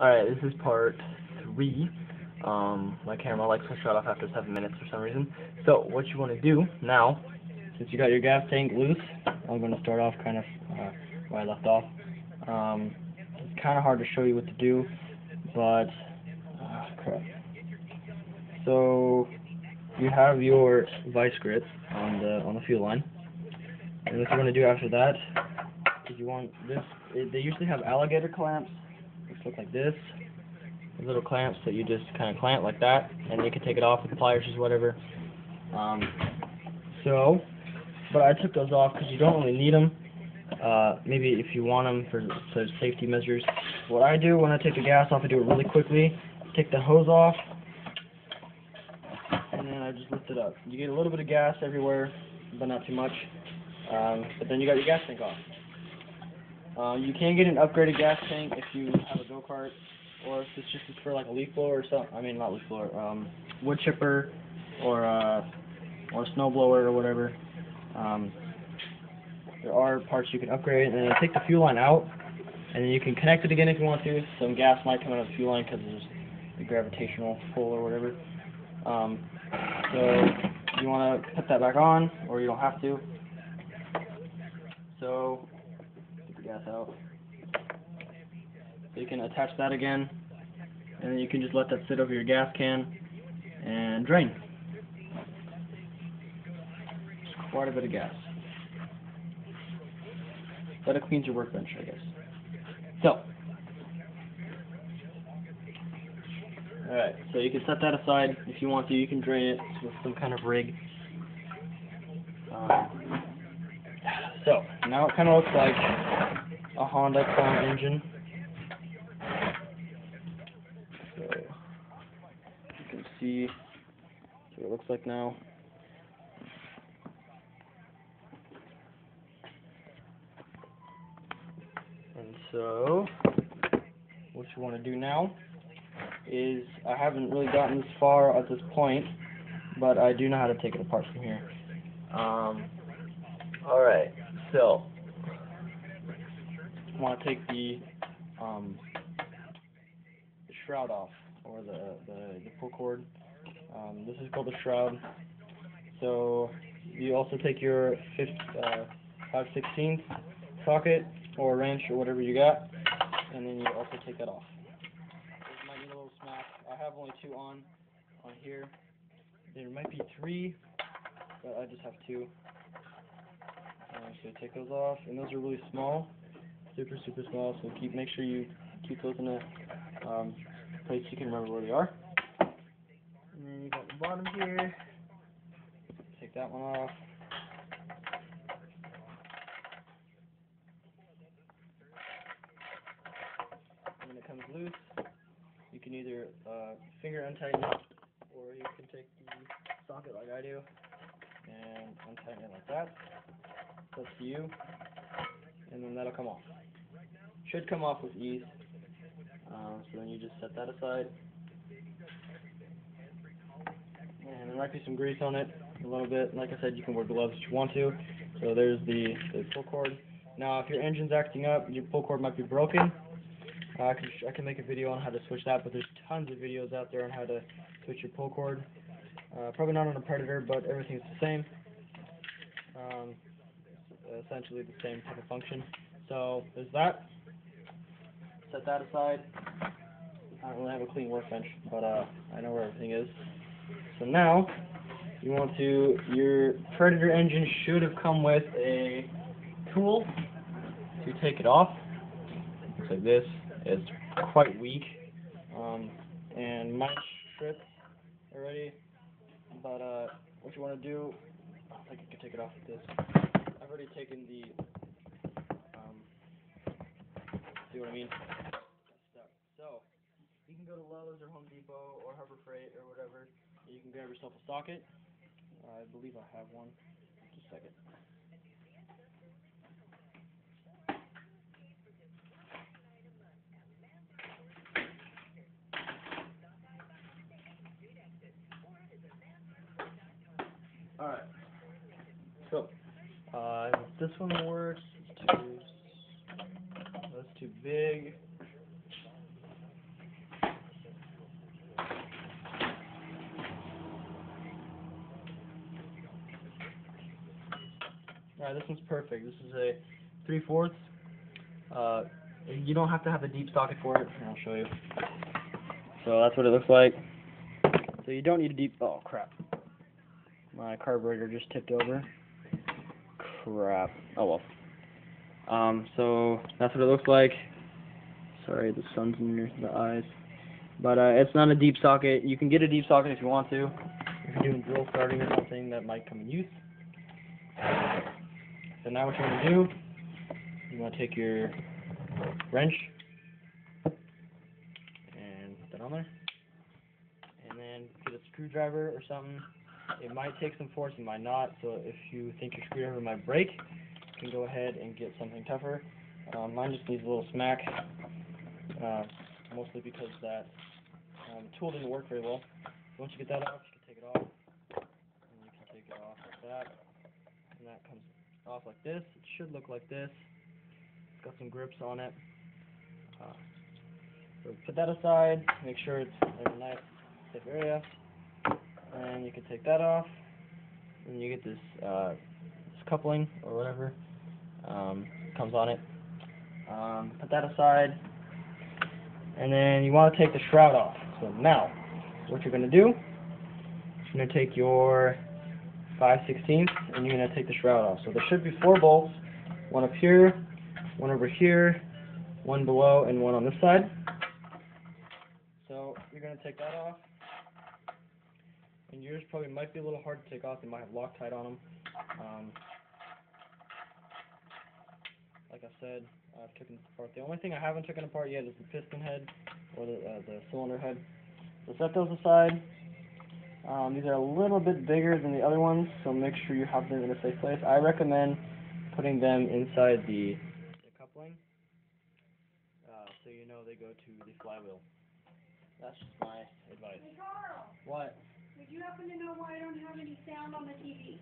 Alright, this is part three. Um, my camera likes to shut off after seven minutes for some reason. So, what you want to do now, since you got your gas tank loose, I'm going to start off kind of uh, where I left off. Um, it's kind of hard to show you what to do, but, uh, crap. So, you have your vice grips on the, on the fuel line. And what you want to do after that is you want this, it, they usually have alligator clamps look like this. Little clamps that you just kind of clamp like that, and you can take it off with pliers or whatever. Um, so, but I took those off because you don't really need them. Uh, maybe if you want them for, for safety measures. What I do when I take the gas off, I do it really quickly. Take the hose off, and then I just lift it up. You get a little bit of gas everywhere, but not too much. Um, but then you got your gas tank off. Uh, you can get an upgraded gas tank if you have a go-kart, or if it's just for like a leaf blower or something. I mean, not leaf blower, um, wood chipper, or uh, or a snow blower or whatever. Um, there are parts you can upgrade, and then take the fuel line out, and then you can connect it again if you want to. Some gas might come out of the fuel line because there's a gravitational pull or whatever. Um, so you want to put that back on, or you don't have to. So gas out. So you can attach that again, and then you can just let that sit over your gas can and drain. It's quite a bit of gas. But it cleans your workbench, I guess. So, alright, so you can set that aside if you want to. You can drain it with some kind of rig. Um, so, now it kind of looks like a Honda clone engine. So, you can see what it looks like now. And so, what you want to do now is, I haven't really gotten this far at this point, but I do know how to take it apart from here. Um, alright, so, want to take the um, shroud off, or the, the, the pull cord. Um, this is called the shroud. So you also take your fifth, uh, 5 16th socket, or wrench, or whatever you got, and then you also take that off. Might need a little smack. I have only two on, on here. There might be three, but I just have two. Uh, so take those off, and those are really small super, super small, so keep make sure you keep those in a um, place you can remember where they are. And then you got the bottom here. Take that one off. When it comes loose, you can either uh, finger untighten it, or you can take the socket like I do, and untighten it like that. That's you, and then that'll come off should come off with ease. Uh, so then you just set that aside. And there might be some grease on it a little bit. Like I said, you can wear gloves if you want to. So there's the, the pull cord. Now, if your engine's acting up, your pull cord might be broken. Uh, I, can, I can make a video on how to switch that, but there's tons of videos out there on how to switch your pull cord. Uh, probably not on a Predator, but everything's the same. Um, essentially the same type of function. So there's that set that aside. I don't really have a clean workbench, but uh, I know where everything is. So now, you want to, your Predator engine should have come with a tool to take it off. Looks like this. It's quite weak. Um, and mine strip already. But uh, what you want to do, I think I can take it off with this. I've already taken the See what I mean? Stuck. So, you can go to Lowe's or Home Depot or Harbor Freight or whatever. You can grab yourself a socket. I believe I have one. Just a second. Alright. So, uh, this one works too big. Alright, this one's perfect. This is a 3 fourths. Uh, you don't have to have a deep socket for it. I'll show you. So that's what it looks like. So you don't need a deep... Oh, crap. My carburetor just tipped over. Crap. Oh, well. Um, so that's what it looks like. Sorry, the sun's in your the eyes. But uh, it's not a deep socket. You can get a deep socket if you want to. If you're doing drill starting or something, that might come in use. So now what you're going to do, you want to take your wrench and put that on there. And then get a screwdriver or something. It might take some force, it might not. So if you think your screwdriver might break, can go ahead and get something tougher. Um, mine just needs a little smack, uh, mostly because that um, tool didn't work very well. Once you get that off, you can take it off. And you can take it off like that. And that comes off like this. It should look like this. It's got some grips on it. Uh, so put that aside. Make sure it's in a nice safe area. And you can take that off. And you get this, uh, this coupling or whatever um, comes on it. Um, put that aside. And then you want to take the shroud off. So now, what you're going to do, you're going to take your 5 16 and you're going to take the shroud off. So there should be four bolts, one up here, one over here, one below, and one on this side. So you're going to take that off. And yours probably might be a little hard to take off. They might have Loctite on them. Um, like I said, I've taken this apart. The only thing I haven't taken apart yet is the piston head or the uh, the cylinder head. So set those aside. Um, these are a little bit bigger than the other ones, so make sure you have them in a safe place. I recommend putting them inside the, the coupling, uh, so you know they go to the flywheel. That's just my advice. Hey Karl, What? would you happen to know why I don't have any sound on the TV?